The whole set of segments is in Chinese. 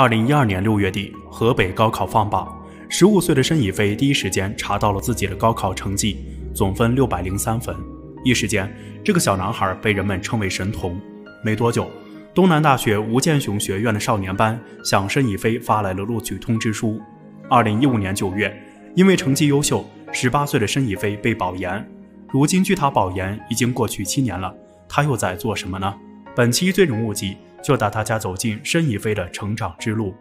二零一二年六月底，河北高考放榜，十五岁的申以飞第一时间查到了自己的高考成绩，总分六百零三分。一时间，这个小男孩被人们称为神童。没多久，东南大学吴建雄学院的少年班向申以飞发来了录取通知书。二零一五年九月，因为成绩优秀，十八岁的申以飞被保研。如今距他保研已经过去七年了，他又在做什么呢？本期最人物集就带大家走进申一飞的成长之路。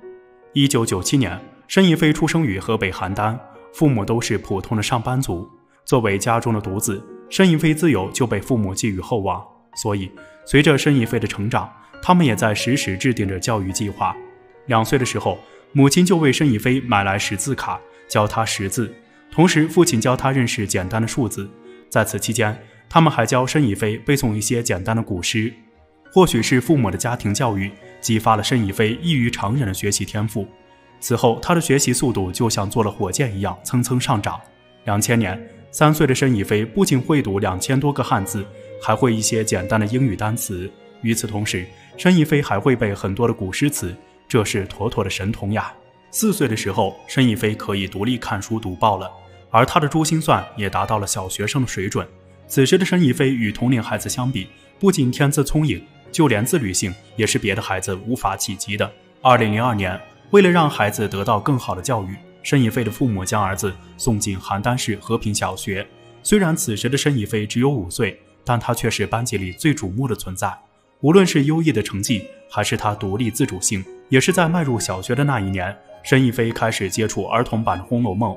一九九七年，申一飞出生于河北邯郸，父母都是普通的上班族。作为家中的独子，申一飞自幼就被父母寄予厚望，所以随着申一飞的成长，他们也在实时制定着教育计划。两岁的时候，母亲就为申一飞买来识字卡，教他识字，同时父亲教他认识简单的数字。在此期间，他们还教申一飞背诵一些简单的古诗。或许是父母的家庭教育激发了申以飞异于常人的学习天赋。此后，他的学习速度就像坐了火箭一样蹭蹭上涨。两千年，三岁的申以飞不仅会读两千多个汉字，还会一些简单的英语单词。与此同时，申以飞还会背很多的古诗词，这是妥妥的神童呀！四岁的时候，申以飞可以独立看书读报了。而他的珠心算也达到了小学生的水准。此时的申以飞与同龄孩子相比，不仅天资聪颖，就连自律性也是别的孩子无法企及的。二零零二年，为了让孩子得到更好的教育，申以飞的父母将儿子送进邯郸市和平小学。虽然此时的申以飞只有五岁，但他却是班级里最瞩目的存在。无论是优异的成绩，还是他独立自主性，也是在迈入小学的那一年，申以飞开始接触儿童版的《红楼梦》。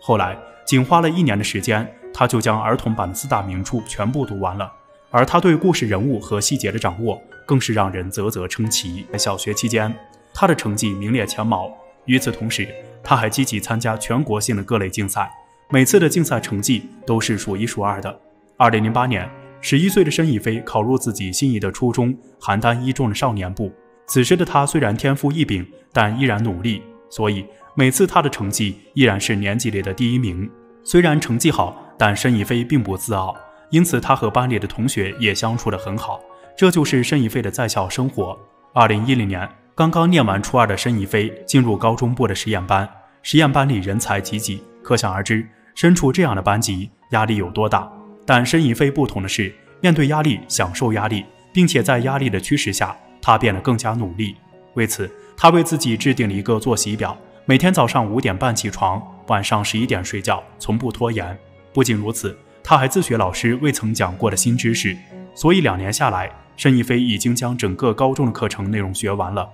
后来，仅花了一年的时间，他就将儿童版的四大名著全部读完了。而他对故事人物和细节的掌握，更是让人啧啧称奇。在小学期间，他的成绩名列前茅。与此同时，他还积极参加全国性的各类竞赛，每次的竞赛成绩都是数一数二的。二零零八年，十一岁的申一飞考入自己心仪的初中——邯郸一中的少年部。此时的他虽然天赋异禀，但依然努力，所以。每次他的成绩依然是年级里的第一名。虽然成绩好，但申一飞并不自傲，因此他和班里的同学也相处得很好。这就是申以飞的在校生活。二零一零年，刚刚念完初二的申以飞进入高中部的实验班。实验班里人才济济，可想而知，身处这样的班级，压力有多大。但申以飞不同的是，面对压力，享受压力，并且在压力的驱使下，他变得更加努力。为此，他为自己制定了一个作息表。每天早上五点半起床，晚上十一点睡觉，从不拖延。不仅如此，他还自学老师未曾讲过的新知识，所以两年下来，申一飞已经将整个高中的课程内容学完了。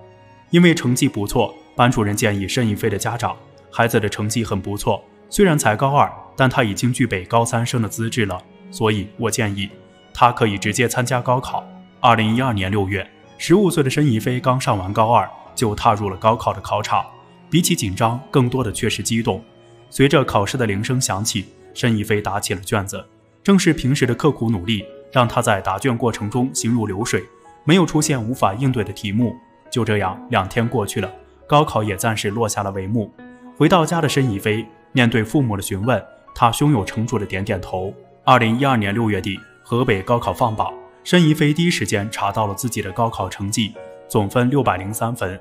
因为成绩不错，班主任建议申一飞的家长，孩子的成绩很不错，虽然才高二，但他已经具备高三生的资质了，所以我建议他可以直接参加高考。二零一二年六月，十五岁的申一飞刚上完高二，就踏入了高考的考场。比起紧张，更多的却是激动。随着考试的铃声响起，申一飞答起了卷子。正是平时的刻苦努力，让他在答卷过程中心如流水，没有出现无法应对的题目。就这样，两天过去了，高考也暂时落下了帷幕。回到家的申一飞，面对父母的询问，他胸有成竹的点点头。二零一二年六月底，河北高考放榜，申一飞第一时间查到了自己的高考成绩，总分六百零三分。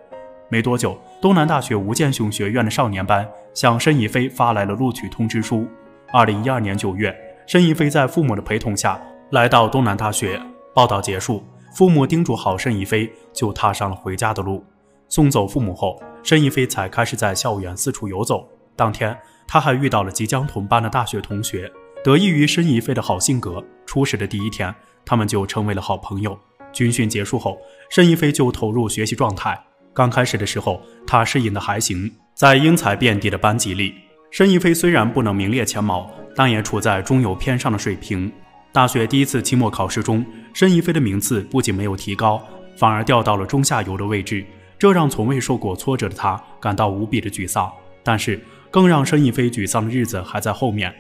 没多久，东南大学吴建雄学院的少年班向申一飞发来了录取通知书。二零一二年九月，申一飞在父母的陪同下来到东南大学。报道结束，父母叮嘱好申一飞，就踏上了回家的路。送走父母后，申一飞才开始在校园四处游走。当天，他还遇到了即将同班的大学同学。得益于申一飞的好性格，初识的第一天，他们就成为了好朋友。军训结束后，申一飞就投入学习状态。刚开始的时候，他适应的还行。在英才遍地的班级里，申一飞虽然不能名列前茅，但也处在中游偏上的水平。大学第一次期末考试中，申一飞的名次不仅没有提高，反而掉到了中下游的位置，这让从未受过挫折的他感到无比的沮丧。但是，更让申一飞沮丧的日子还在后面。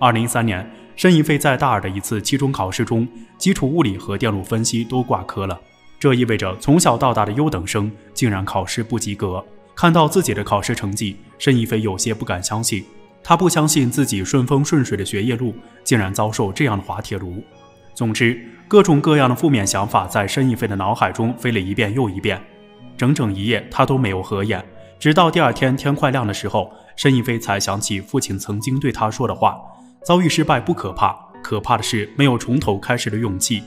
二零一三年，申一飞在大二的一次期中考试中，基础物理和电路分析都挂科了。这意味着从小到大的优等生竟然考试不及格。看到自己的考试成绩，申一飞有些不敢相信。他不相信自己顺风顺水的学业路竟然遭受这样的滑铁卢。总之，各种各样的负面想法在申一飞的脑海中飞了一遍又一遍。整整一夜他都没有合眼。直到第二天天快亮的时候，申一飞才想起父亲曾经对他说的话：遭遇失败不可怕，可怕的是没有从头开始的勇气。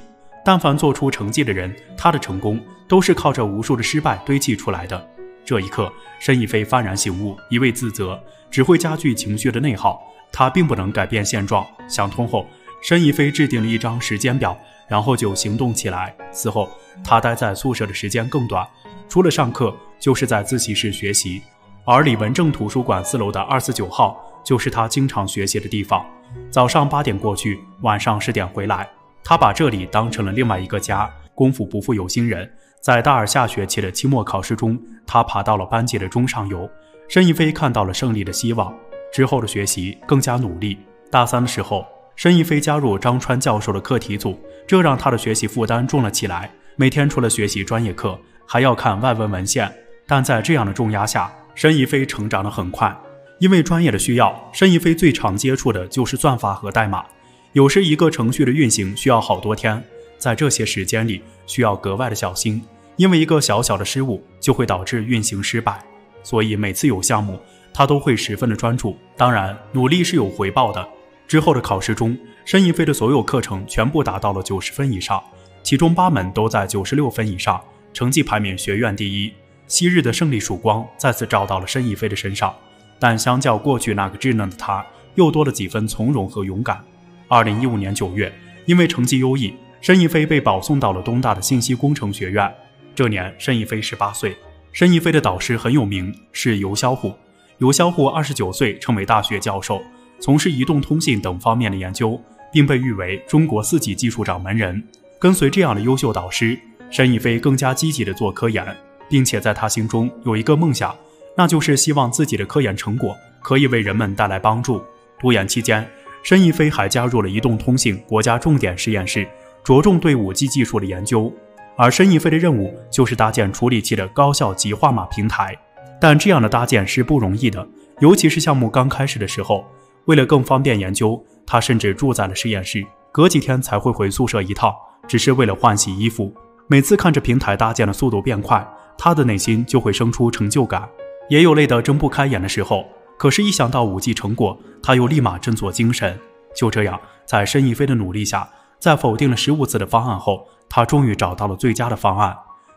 但凡做出成绩的人，他的成功都是靠着无数的失败堆砌出来的。这一刻，申一飞幡然醒悟，一味自责只会加剧情绪的内耗，他并不能改变现状。想通后，申一飞制定了一张时间表，然后就行动起来。此后，他待在宿舍的时间更短，除了上课，就是在自习室学习。而李文正图书馆四楼的二四九号，就是他经常学习的地方。早上八点过去，晚上十点回来。他把这里当成了另外一个家。功夫不负有心人，在大二下学期的期末考试中，他爬到了班级的中上游。申一飞看到了胜利的希望，之后的学习更加努力。大三的时候，申一飞加入张川教授的课题组，这让他的学习负担重了起来。每天除了学习专业课，还要看外文文献。但在这样的重压下，申一飞成长得很快。因为专业的需要，申一飞最常接触的就是算法和代码。有时一个程序的运行需要好多天，在这些时间里需要格外的小心，因为一个小小的失误就会导致运行失败。所以每次有项目，他都会十分的专注。当然，努力是有回报的。之后的考试中，申一飞的所有课程全部达到了九十分以上，其中八门都在九十六分以上，成绩排名学院第一。昔日的胜利曙光再次照到了申一飞的身上，但相较过去那个稚嫩的他，又多了几分从容和勇敢。二零一五年九月，因为成绩优异，申一飞被保送到了东大的信息工程学院。这年，申一飞十八岁。申一飞的导师很有名，是尤肖虎。尤肖虎二十九岁，成为大学教授，从事移动通信等方面的研究，并被誉为中国四级技术掌门人。跟随这样的优秀导师，申一飞更加积极地做科研，并且在他心中有一个梦想，那就是希望自己的科研成果可以为人们带来帮助。读研期间，申一飞还加入了移动通信国家重点实验室，着重对 5G 技术的研究。而申一飞的任务就是搭建处理器的高效极化码平台。但这样的搭建是不容易的，尤其是项目刚开始的时候。为了更方便研究，他甚至住在了实验室，隔几天才会回宿舍一趟，只是为了换洗衣服。每次看着平台搭建的速度变快，他的内心就会生出成就感。也有累得睁不开眼的时候。可是，一想到五 G 成果，他又立马振作精神。就这样，在申一飞的努力下，在否定了十五次的方案后，他终于找到了最佳的方案。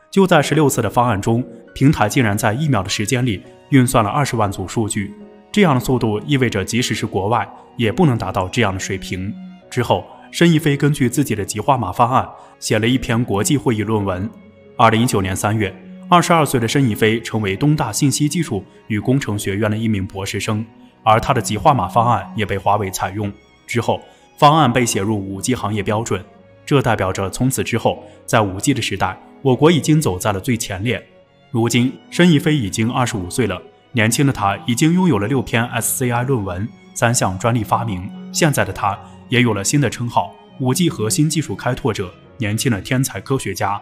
就在十六次的方案中，平台竟然在一秒的时间里运算了二十万组数据。这样的速度意味着，即使是国外也不能达到这样的水平。之后，申一飞根据自己的极化码方案写了一篇国际会议论文。二零一九年三月。二十二岁的申一飞成为东大信息技术与工程学院的一名博士生，而他的极化码方案也被华为采用。之后，方案被写入五 G 行业标准，这代表着从此之后，在五 G 的时代，我国已经走在了最前列。如今，申一飞已经二十五岁了，年轻的他已经拥有了六篇 SCI 论文、三项专利发明。现在的他也有了新的称号——五 G 核心技术开拓者、年轻的天才科学家。